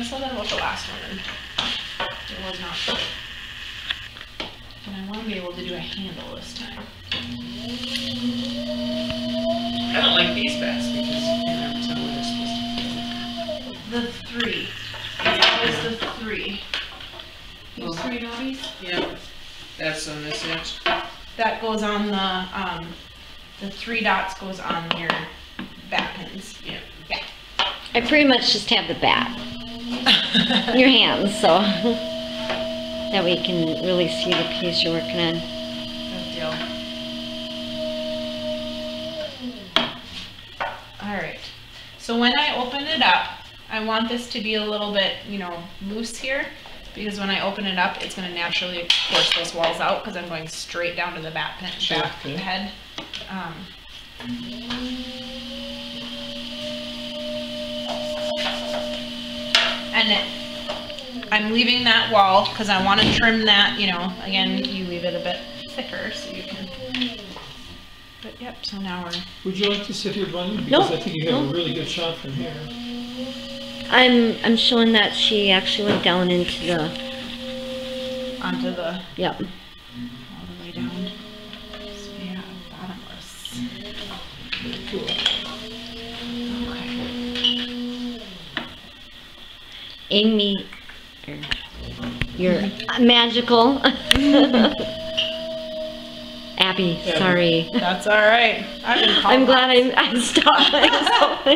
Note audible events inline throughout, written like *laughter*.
been so good about the last one, it was not good. And I wanna be able to do a handle this time. I don't like these bats because you never tell when they're supposed to. The three, it's always the three. These three knobbies? Yeah, that's on this edge. That goes on the, um, the three dots goes on your bat pins. Yeah. I pretty much just have the bat in *laughs* your hands, so that way you can really see the piece you're working on. Good deal. Alright, so when I open it up, I want this to be a little bit, you know, loose here. Because when I open it up, it's gonna naturally force those walls out, cause I'm going straight down to the back, pin, Sure, bat head. Um, And it, I'm leaving that wall, cause I wanna trim that, you know, again, you leave it a bit thicker, so you can. But yep, so now we're, Would you like to sit here, Bunny? Because No, I think you have no. a really good shot from here. I'm, I'm showing that she actually went down into the, onto the, yep. all the way down. Amy, you're magical. *laughs* Abby, sorry. That's all right. I've *laughs* I'm glad I, I stopped *laughs* myself.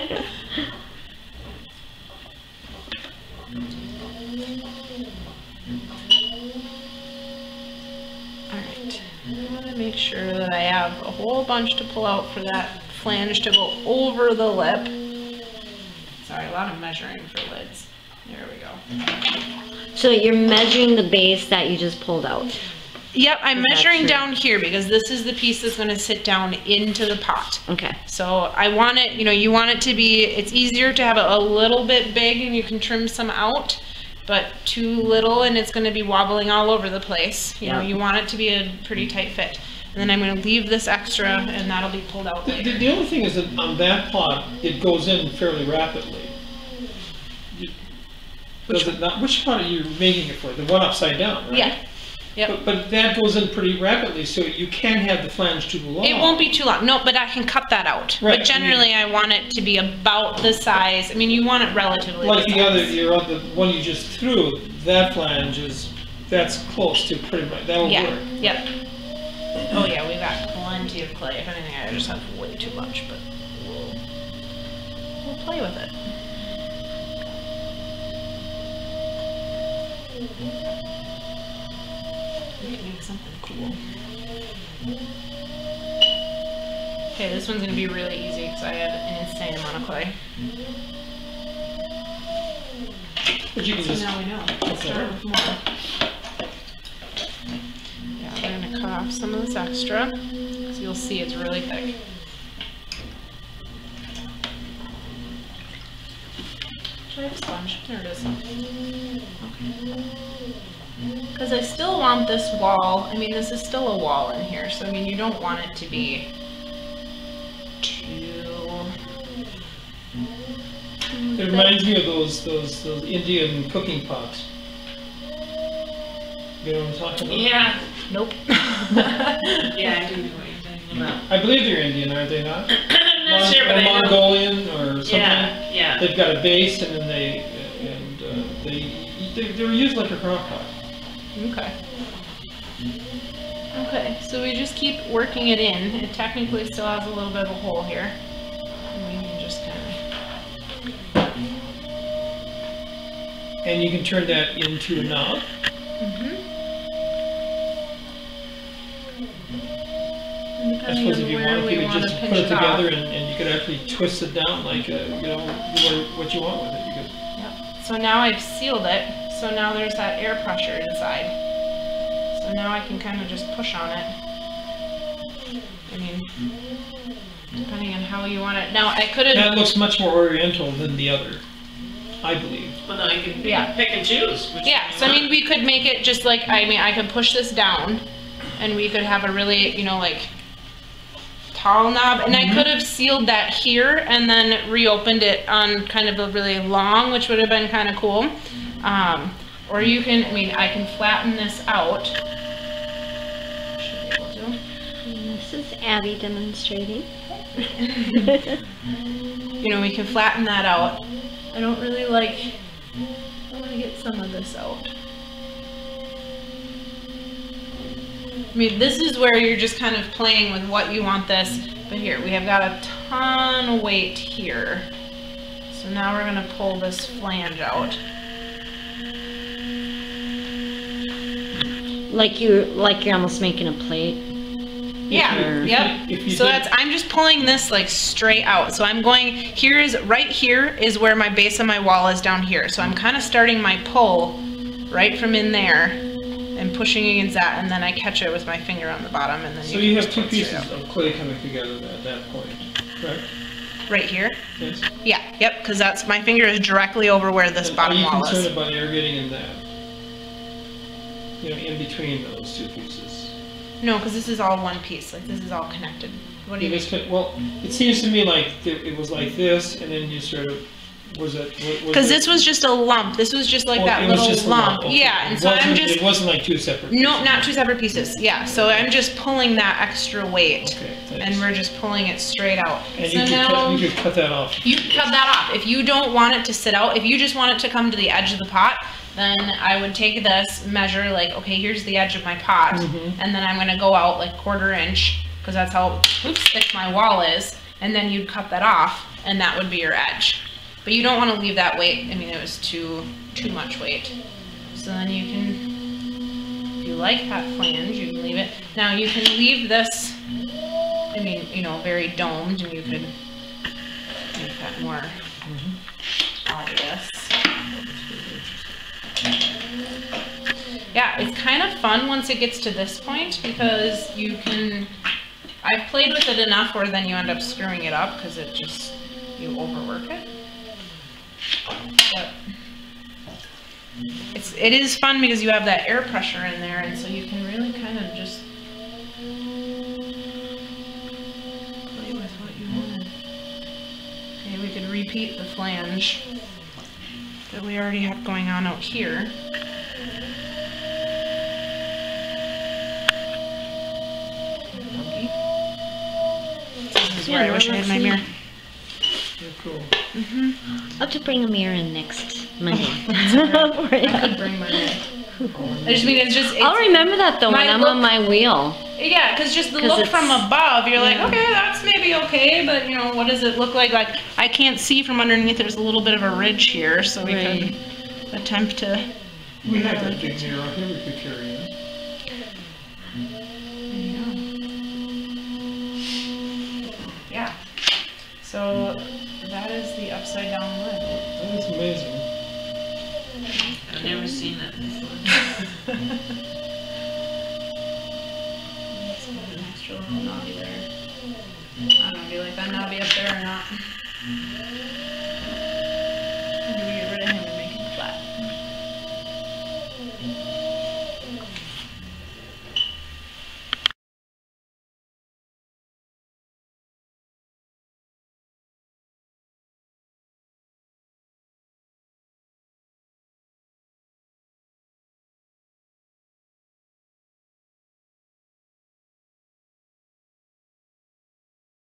Alright, I wanna make sure that I have a whole bunch to pull out for that flange to go over the lip. Sorry, a lot of measuring for lids. There we go. So you're measuring the base that you just pulled out. Yep, I'm Is measuring down here because this is the piece that's gonna sit down into the pot. Okay. So I want it, you know, you want it to be, it's easier to have it a little bit big and you can trim some out, but too little and it's gonna be wobbling all over the place. You know, you want it to be a pretty tight fit. And then I'm gonna leave this extra and that'll be pulled out The, the, the only thing is that on that pot, it goes in fairly rapidly. You- Does it not, which pot are you making it for? The one upside down, right? Yeah, yep. But, but that goes in pretty rapidly, so you can have the flange too long. It won't be too long, no, but I can cut that out. Right, But generally I want it to be about the size, I mean, you want it relatively Like the size. other, your other, one you just threw, that flange is, that's close to pretty much, that'll Yeah, work. yep. Oh yeah, we got plenty of clay. If anything, I just have way too much, but we'll, we'll play with it. We make something cool. Okay, this one's gonna be really easy because I have an insane amount of clay. But you can So just, now we know. Let's start with more. Yeah, we're gonna cut off some of this extra, so you'll see it's really thick. Try the sponge, there it is. Because I still want this wall, I mean, this is still a wall in here, so I mean, you don't want it to be too... it reminds me of those, those, those Indian cooking pots. You know what I'm talking about? Yeah, Nope. *laughs* yeah, I do know what you're talking about. I believe they're Indian, aren't they not? *clears throat* I'm Mon- sure, but or know. Mongolian or something. Yeah, yeah. They've got a base and then they, and uh, they, they, they were used like a crock pot. Okay. Okay, so we just keep working it in. It technically still has a little bit of a hole here. And we can just kind of... And you can turn that into a knob. And I suppose if you want, you could just put it it together and, and you could actually twist it down like, uh, you know, what, what you want with it. You could, Yep. So now I've sealed it, so now there's that air pressure inside. So now I can kind of just push on it. I mean, depending on how you want it. Now, I could have... that looks much more oriental than the other, I believe. Well, then I can pick, Yeah. pick and choose. which Yeah, so I mean, we could make it just like, I mean, I could push this down and we could have a really, you know, like knob, and Mm-hmm. I could have sealed that here and then reopened it on kind of a really long, which would have been kind of cool. Um, or you can, I mean, I can flatten this out. Should be able to. And This is Abby demonstrating. *laughs* You know, we can flatten that out. I don't really like, I want to get some of this out. I mean, this is where you're just kind of playing with what you want this, but here, we have got a ton of weight here. So now we're gonna pull this flange out. Like you're, like you're almost making a plate. Yeah, Sure. yep. So that's, I'm just pulling this like straight out. So I'm going, here is, right here is where my base of my wall is down here. So I'm kind of starting my pull right from in there and pushing against that and then I catch it with my finger on the bottom and then So you you have two pieces of clay coming together at that point, right? Right here? Yes. Yeah, yep, because that's, my finger is directly over where this And bottom Are wall you concerned is. about air getting in that? You know, in between those two pieces? No, because this is all one piece, like this is all connected. What do you mean? Well, it seems to me like it was like this, and then you sort of, was it? Because this was just a lump, this was just like oh, that it was little just a lump. okay. Yeah, and It so I'm wasn't- just. It wasn't like two separate. No, pieces. not two separate pieces. Yeah, so I'm just pulling that extra weight, Okay, and thanks. we're just pulling it straight out. And so you could now cut, you could cut that off. you can cut that off. If you don't want it to sit out, if you just want it to come to the edge of the pot, then I would take this, measure like, okay, here's the edge of my pot, Mhm. and then I'm gonna go out like quarter inch, because that's how oops thick my wall is, and then you'd cut that off, and that would be your edge. But you don't want to leave that weight. I mean, it was too too much weight. So then you can, if you like that flange, you can leave it. Now you can leave this. I mean, you know, very domed, and you could make that more obvious. Yeah, it's kind of fun once it gets to this point because you can. I've played with it enough where then you end up screwing it up because it just you overwork it. But it's it is fun because you have that air pressure in there, and so you can really kind of just play with what you want. Okay, we could repeat the flange that we already have going on out here. This is Yeah, I wish I had my let's mirror. Yeah, cool. Mm-hmm. I'll have to bring a mirror in next Monday. *laughs* *laughs* I could bring my mirror. I just mean it's just. It's, I'll remember that though when I'm look- on my wheel. Yeah, because just the 'Cause look from above, you're like, yeah. okay, that's maybe okay, but you know, what does it look like? Like, I can't see from underneath. There's a little bit of a ridge here, so we Right. could attempt to. We have that big mirror here we could carry in. Amazing. I've never seen that before. Let's put an extra little knobby there. I don't know, if you like that knobby up there or not?